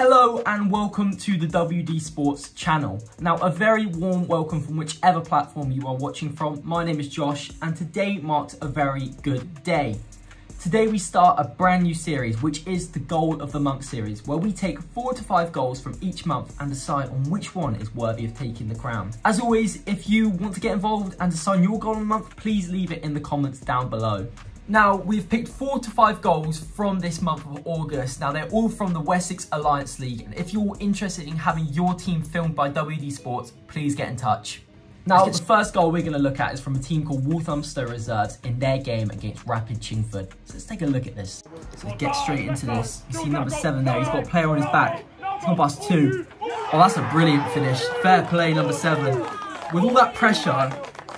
Hello and welcome to the WDSportz channel. Now a very warm welcome from whichever platform you are watching from. My name is Josh and today marks a very good day. Today we start a brand new series, which is the Goal of the Month series, where we take four to five goals from each month and decide on which one is worthy of taking the crown. As always, if you want to get involved and decide your goal of the month, please leave it in the comments down below. Now, we've picked four to five goals from this month of August. Now, they're all from the Essex Alliance League. And if you're interested in having your team filmed by WDSportz, please get in touch. Now, the first goal we're going to look at is from a team called Walthamstow Reserves in their game against Rapid Chingford. So let's take a look at this. So get straight into this. You see number seven there. He's got a player on his back. It's not past two. Oh, that's a brilliant finish. Fair play, number seven. With all that pressure,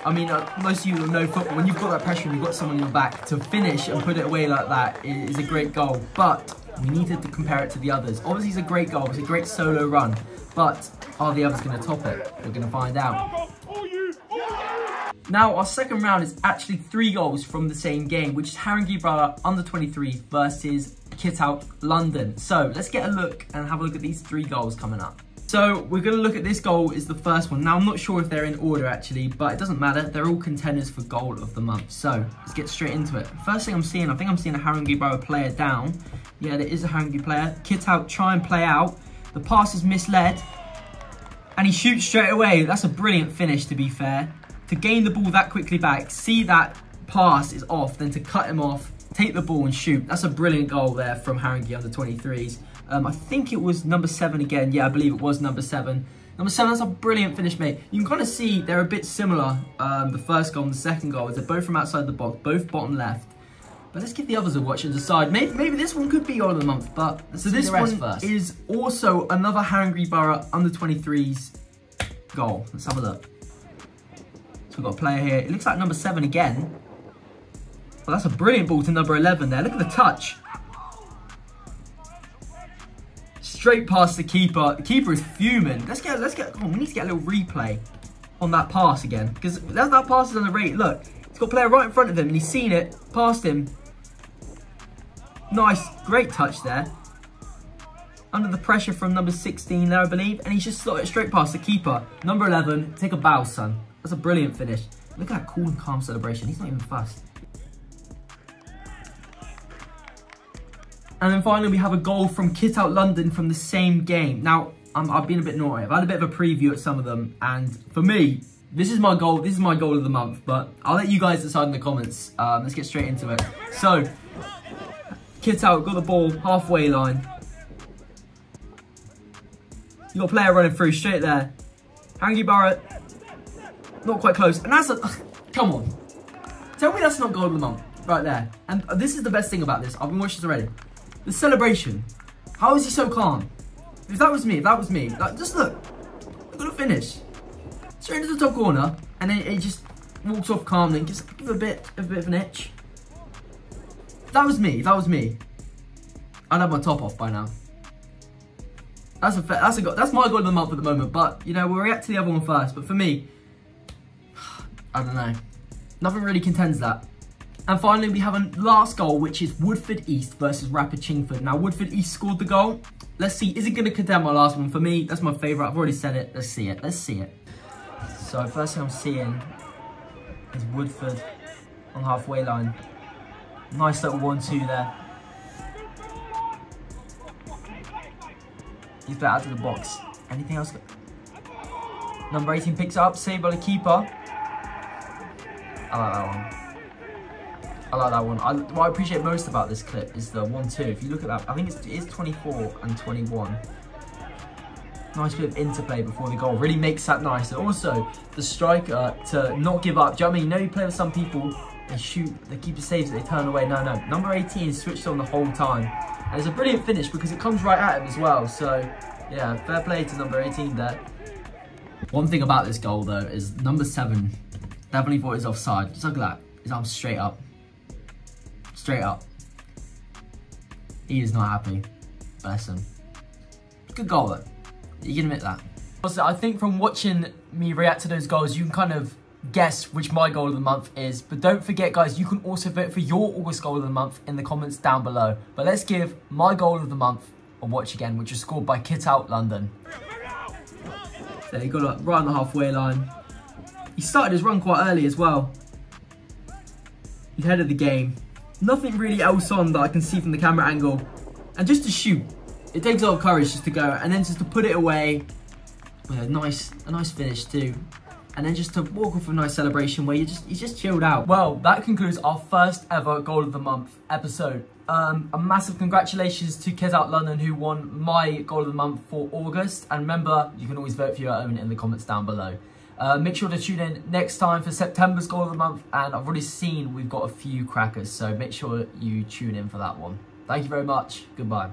I mean, uh, most of you know football. When you've got that pressure you've got someone on your back, to finish and put it away like that is a great goal. But we needed to compare it to the others. Obviously, it's a great goal. It's a great solo run. But are the others going to top it? We're going to find out. Now, our second round is actually three goals from the same game, which is Haringey Borough under 23 versus Kit-Out London. So let's get a look and have a look at these three goals coming up. So we're going to look at this goal is the first one. Now, I'm not sure if they're in order actually, but it doesn't matter. They're all contenders for goal of the month. So let's get straight into it. First thing I'm seeing, I think I'm seeing a Haringey Borough player down. Yeah, there is a Haringey player. Kit-Out, try and play out. The pass is misled. And he shoots straight away. That's a brilliant finish, to be fair to gain the ball that quickly back, see that pass is off, then to cut him off, take the ball and shoot. That's a brilliant goal there from Haringey under 23s. Um, I think it was number seven again. Yeah, I believe it was number seven. Number seven, that's a brilliant finish, mate. You can kind of see they're a bit similar, um, the first goal and the second goal. They're both from outside the box, both bottom left. But let's give the others a watch and decide. Maybe, maybe this one could be goal of the month. But so this one first. is also another Haringey Borough under 23s goal. Let's have a look. So we've got a player here. It looks like number seven again. Well, that's a brilliant ball to number 11 there. Look at the touch. Straight past the keeper. The keeper is fuming. Let's get, let's get, on, we need to get a little replay on that pass again. Because that, that pass is on the rate. Look, he's got a player right in front of him and he's seen it, past him. Nice, great touch there. Under the pressure from number 16 there, I believe. And he's just slotted straight past the keeper. Number 11, take a bow, son. That's a brilliant finish. Look at that cool and calm celebration. He's not even fast. And then finally, we have a goal from Kit-Out London from the same game. Now, i have been a bit naughty. I've had a bit of a preview at some of them. And for me, this is my goal. This is my goal of the month. But I'll let you guys decide in the comments. Um, let's get straight into it. So, Kit-Out got the ball halfway line. You got a player running through straight there. Haringey Borough not quite close. And that's a... Come on. Tell me that's not goal of the month. Right there. And this is the best thing about this. I've been watching this already. The celebration. How is he so calm? If that was me, if that was me, like, just look. Look at the finish. Straight into the top corner. And then he just walks off calmly. Just give a bit, a bit of an itch. If that was me, that was me. I'd have my top off by now. That's a that's a that's my goal of the month at the moment. But you know we'll react to the other one first. But for me, I don't know. Nothing really contends that. And finally, we have a last goal, which is Woodford East versus Rapid Chingford. Now, Woodford East scored the goal. Let's see, is it going to condemn my last one? For me, that's my favourite. I've already said it. Let's see it. Let's see it. So, first thing I'm seeing is Woodford on halfway line. Nice little one-two there. He's back out to the box. Anything else? Number 18 picks up, saved by the keeper. I like that one. I like that one. I, what I appreciate most about this clip is the 1-2. If you look at that, I think it's, it is 24 and 21. Nice bit of interplay before the goal. Really makes that nice. Also, the striker to not give up. Do you know what I mean? You know you play with some people, they shoot, the keeper saves they turn away. No, no. Number 18 switched on the whole time. And it's a brilliant finish because it comes right at him as well. So, yeah, fair play to number 18 there. One thing about this goal, though, is number 7 Definitely thought it offside. Just look at that. His arm straight up. Straight up. He is not happy. Bless him. Good goal though. You can admit that. Also, I think from watching me react to those goals, you can kind of guess which my goal of the month is. But don't forget, guys, you can also vote for your August goal of the month in the comments down below. But let's give my goal of the month a watch again, which was scored by Kit Out London. So he got up right on the halfway line. He started his run quite early as well. He's ahead of the game. Nothing really else on that I can see from the camera angle. And just to shoot, it takes a lot of courage just to go and then just to put it away. a nice, a nice finish too and then just to walk off a nice celebration where you just you just chilled out. Well, that concludes our first ever Goal of the Month episode. Um, a massive congratulations to Kit Out London who won my Goal of the Month for August. And remember, you can always vote for your own in the comments down below. Uh, make sure to tune in next time for September's Goal of the Month. And I've already seen we've got a few crackers, so make sure you tune in for that one. Thank you very much. Goodbye.